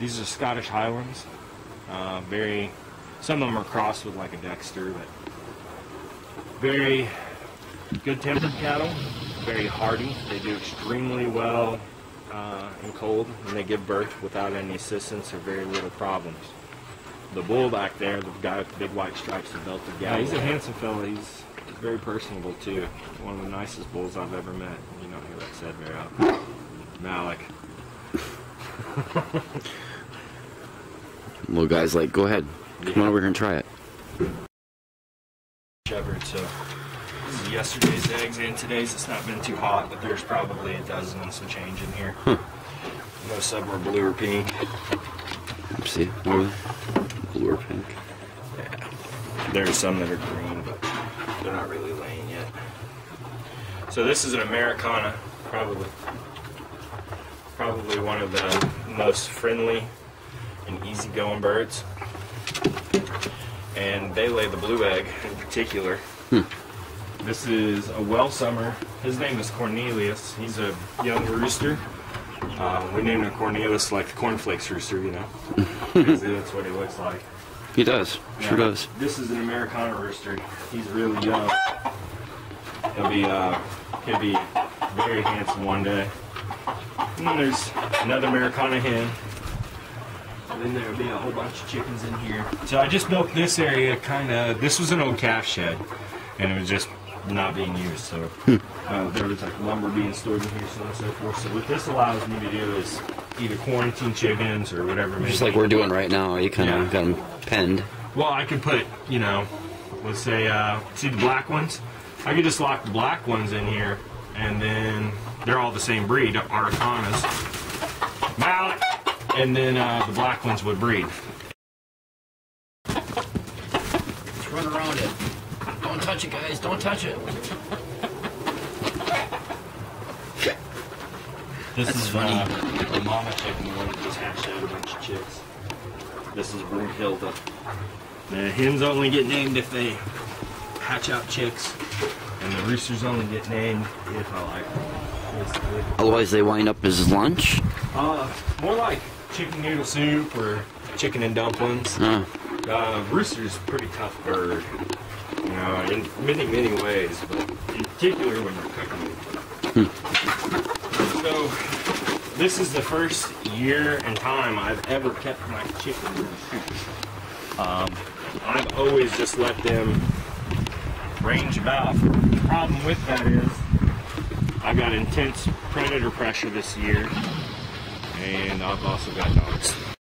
these are Scottish Highlands. Uh, very, some of them are crossed with like a Dexter, but very good tempered cattle. Very hardy. They do extremely well uh, in cold and they give birth without any assistance or very little problems. The bull back there, the guy with the big white stripes, the belted guy, Yeah, he's a handsome fella. He's, he's very personable too. One of the nicest bulls I've ever met. You don't hear that said very often. Malik. Well, guys, like, go ahead. Come on over here and try it. Shepherd, so this is yesterday's eggs and today's. It's not been too hot, but there's probably a dozen and some change in here. Most of them are blue or pink. See? Blue, blue or pink. Yeah. There's some that are green, but they're not really laying yet. So this is an Americana, probably probably one of the most friendly and easygoing birds. And they lay the blue egg in particular. This is a Welsummer. His name is Cornelius. He's a young rooster. Uh, we named him Cornelius like the cornflakes rooster, you know. that's what he looks like. He does. Sure does. This is an Americana rooster. He's really young. He'll be uh, he'll be very handsome one day. And then there's another Americana hen. Then there'll be a whole bunch of chickens in here. So I just built this area kind of. This was an old calf shed, and it was just not being used. So uh, there was like lumber being stored in here, so on and so forth. So what this allows me to do is either quarantine chickens or whatever. Just like we're doing right now. You kind of Yeah. got him penned. Well, I could put, you know, let's say, uh, see the black ones? I could just lock the black ones in here, and then they're all the same breed, Araucanas. Malik! And then uh, the black ones would breed. Let's run around it. Don't touch it, guys. Don't touch it. This That's is funny. Uh, the mama chicken, the one that just hatched out a bunch of chicks. This is Brunhilde. The hens only get named if they hatch out chicks, and the roosters only get named if I like them. Basically. Otherwise, they wind up as lunch. Uh, more like chicken noodle soup or chicken and dumplings. Uh, Uh, rooster's a pretty tough bird, you know, in many, many ways, but in particular when you're cooking it. So, this is the first year and time I've ever kept my a. Um, I've always just let them range about. The problem with that is I got intense predator pressure this year, and I've also got dogs.